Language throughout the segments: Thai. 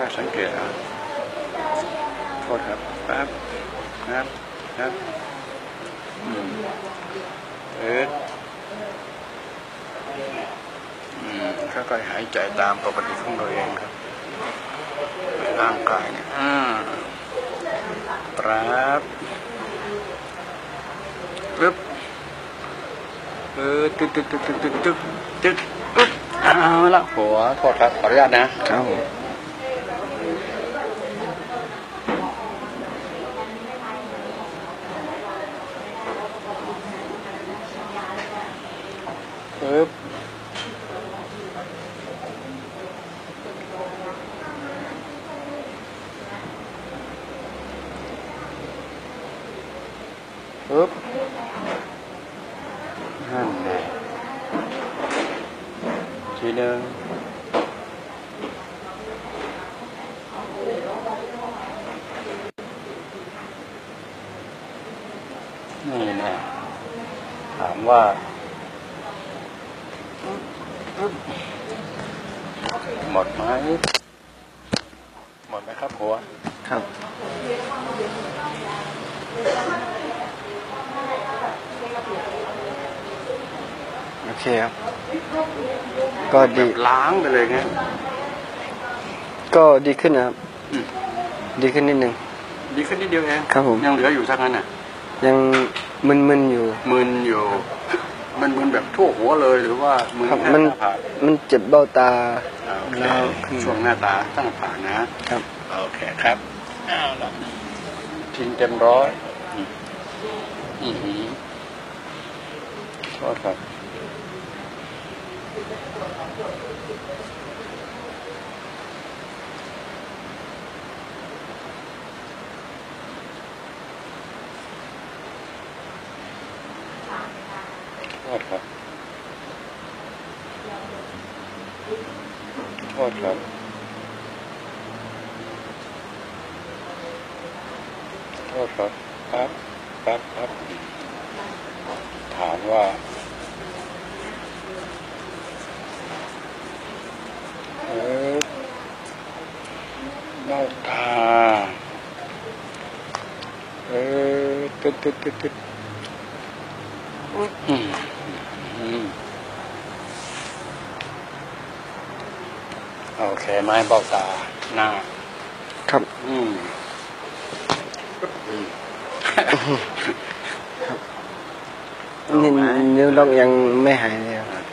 ค่อยๆสังเกตเอาโทษครับแป๊บครับครับอืมเอิดอืมค่อยๆหายใจตามปกติของตัวเองครับร่างกายเนี่ยอ่าปรับปึ๊บเออตึ๊ดตึ๊ดตึ๊ดตึ๊ดตึ๊ดตึ๊ดตึ๊ดปึ๊บเอาละหัวโทษครับขออนุญาตนะครับ ปึ๊บปึ๊บนั่นเลยทีหนึ่งนี่นะถามว่า หมดไหมหมดไหมครับหัว ครับ โอเคครับ ก็ดี ล้างไปเลยไง ก็ดีขึ้นนะครับอืมดีขึ้นนิดนึง ดีขึ้นนิดเดียวเอง ครับผม ยังเหลืออยู่สักนั้นน่ะ ยังมึนๆอยู่ มึนอยู่ มันมึนแบบทั่วหัวเลยหรือว่ามึนครับแค่มันหน้าผากมันเจ็บเบ้าตาอ่าโอเคแล้วขึ้นช่วงหน้าตาตั้งผากนะครับโอเคครับเอาละทิ้งเต็มร้อยอืมอือหือโทษครับ โทษครับโทษครับโทษครับครับครับครับถามว่าเออเบ้าตาเออตึ๊ดตึ๊ดตึ๊ดตึ๊ดอืมอืม โอเคไหมเบ้าตาหน้า ครับ อืมอืมนี่เอาไหมนิ้วล็อกยังไม่หายเลยครับ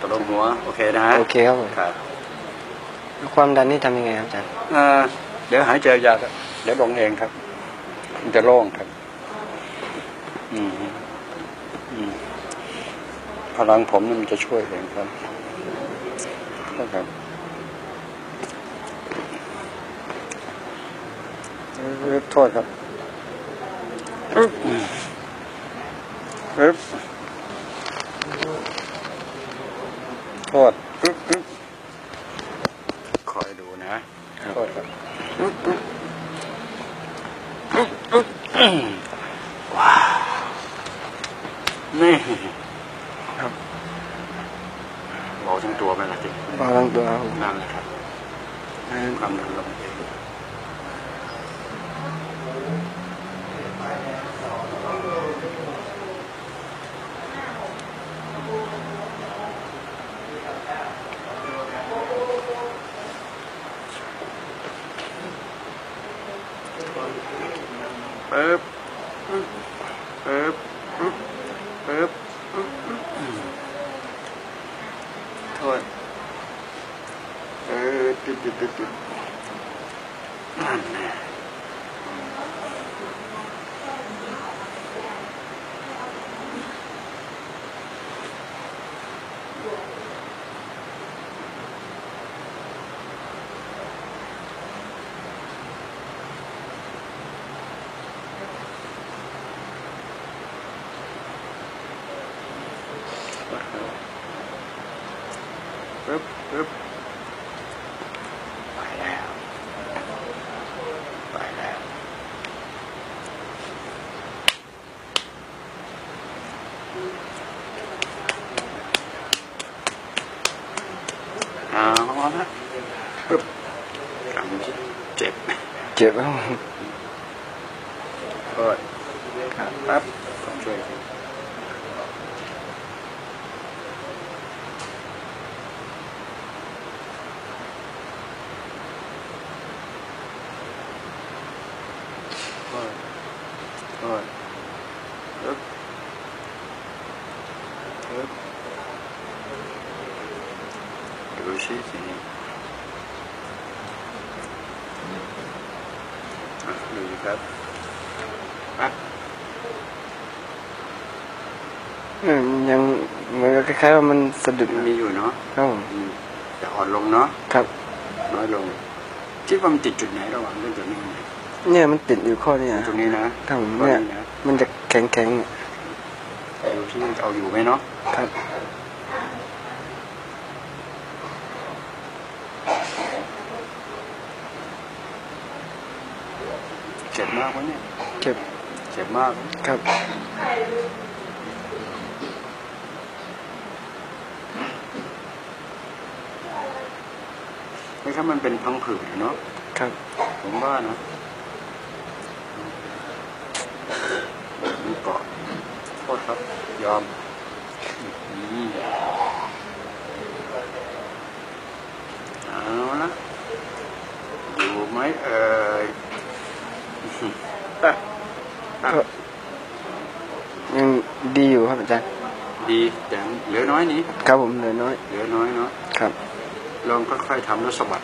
ตกลงหัว โอเคนะโอเคครับผมครับความดันนี่ทำยังไงครับอาจารย์เอ่อเดี๋ยวหายใจยาวครับเดี๋ยวลงเองครับ มันจะโล่งครับ อืมอืมพลังผมนี่มันจะช่วยเองครับครับเอ่อ โทษครับอึ๊บอึ๊บโทษอึ๊บอึ๊บคอยดูนะโทษครับอึ๊บอึ๊บอึ๊บอึ๊บอืมว้าวนี่ ครับ เบาทั้งตัวไหมล่ะจิ เบาทั้งตัวครับผม นั่นแหละครับให้ความดันลงเองปึ๊บปึ๊บปึ๊บปึ๊บปึ๊บปึ๊บปึ๊บอืมโทษ เอ อติดติดติดติดนั่นแน่ปึ๊บปึ๊บไปแล้ว เจ็บครับกดปั๊บช่วยกดกดอึ๊บอึ๊บดูสิทีนี้อะดูสิ ครับปั๊บอืมยังเหมือนกับคล้ายๆว่ามันสะดุดมันมีอยู่เนาะครับผมอืมจะอ่อนลงเนาะครับ น้อยลงคิดว่ามันติดจุดไหนระหว่างเรื่องตัวนี้เนี่ยเนี่ยมันติดอยู่ข้อเนี้ยตรงนี้นะครับผมข้อเนี่ยนะมันจะแข็งแข็งดูที่มันจะเอาอยู่ไหมเนาะๆครับ เจ็บมากวะเนี่ย เจ็บ เจ็บมาก ครับ ไม่ถ้ามันเป็นพังผืดเนาะ ครับ ผมว่านะมันเกาะโทษครับ ยอมอืมเอาละอยู่ไหมเอ่ยอะอะ ก็ยังดีอยู่ครับอาจารย์ ดีแต่เหลือน้อยนี้ ครับผมเหลือน้อย เหลือน้อยเนาะ ครับ ลองค่อยๆทำแล้วสะบัด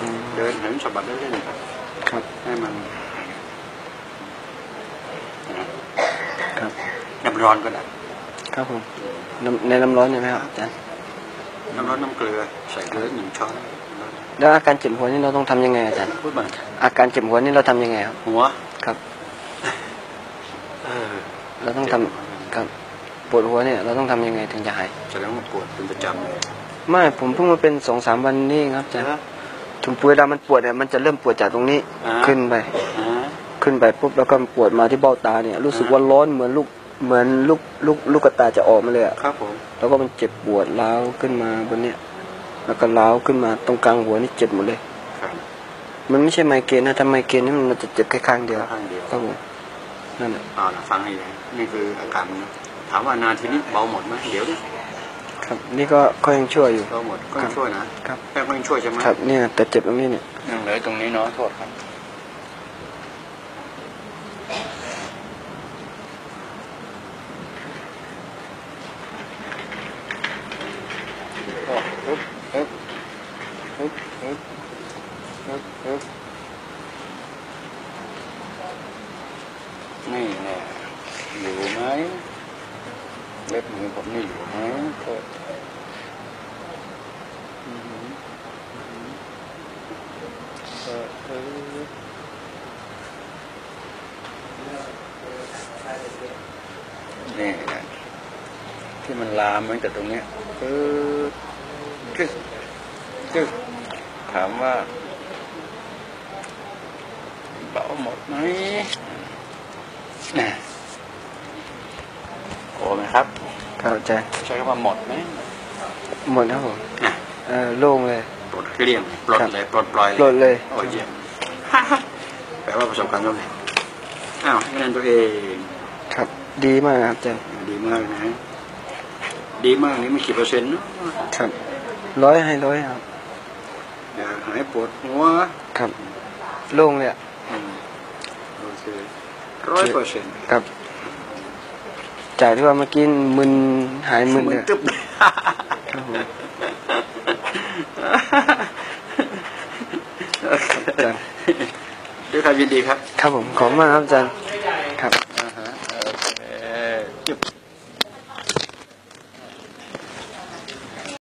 อืมเดินเห็นสะบัดเล่นๆครับครับ ให้มันนะครับน้ำร้อนก็ได้ ครับผมน้ำในน้ำร้อนใช่ไหมครับอาจารย์ น้ำร้อนน้ำเกลือ ใส่เกลือหนึ่งช้อน แล้วอาการเจ็บหัวนี่เราต้องทำยังไงอาจารย์ พูดมาอาการเจ็บหัวนี่เราทำยังไงครับ หัวครับ เออเราต้องทำครับปวดหัวเนี่ยเราต้องทำยังไงถึงจะหายแสดงว่าปวดเป็นประจำเลยไม่ผมเพิ่งมาเป็นสองสามวันนี่เองครับอาจารย์นะถึงเวลามันปวดเนี่ยมันจะเริ่มปวดจากตรงนี้อ่าขึ้นไปอ่าขึ้นไปปุ๊บแล้วก็ปวดมาที่เบ้าตาเนี่ย รู้สึกว่าร้อนเหมือนลูกเหมือนลูกลูกลูกกระตาจะออกมาเลยอะครับผมแล้วก็มันเจ็บปวดร้าวขึ้นมาบนเนี้ย แล้วก็ร้าวขึ้นมาตรงกลางหัวนี่เจ็บหมดเลยครับมันไม่ใช่ไมเกรนนะถ้าไมเกรนนี่มันจะเจ็บแค่ข้างเดียวข้างเดียวครับผมนั่นแหละเอาละฟังให้ดีนี่คืออาการมันนะถามว่านาทีนี้เบาหมดไหมเดี๋ยวดิครับ นี่ก็ก็ยังชั่วอยู่เบาหมดก็ยังช่วยนะครับแค่ก็ยังช่วยใช่ไหมครับเนี่ยแต่เจ็บตรงนี้เนี่ยยังเหลือตรงนี้เนาะโทษครับก็ฮึบฮึบฮึบฮึบฮึบฮึบ นี่แน่อยู่ไหมเล็บมือผมนี่อยู่ไหมโทษอือหือเนี่แหละที่มันลามมือนกับตรงเนี้ยคือคือคือ ถามว่าเบาหมดไหมน่ะโอ้ไหมครับครับอาจารย์ใช้คำว่าหมดไหมหมดครับผมน่ะเออโล่งเลยปลดเกลี้ยงปลดครับเลยปลดปล่อยปลดเลยโอ้ยเยี่ยมแปลว่าประสบการณ์สำเร็จอ้าวให้คะแนนตัวเอง ครับ ดีมากครับอาจารย์ดีมากนะ ดีมากนี่มันกี่เปอร์เซ็นต์เนอะครับร้อยให้ร้อยครับอย่า หายปวดหัวครับโล่งเลยอะอืมโอเคร้อยเปอร์เซ็นต์ครับจากที่ว่าเมื่อกี้มึนหายมึนมึเลนยตึ๊บครับผมอาจารย์ด้วยความยินดีครับ ครับผมขอบคุณมากครับอาจารย์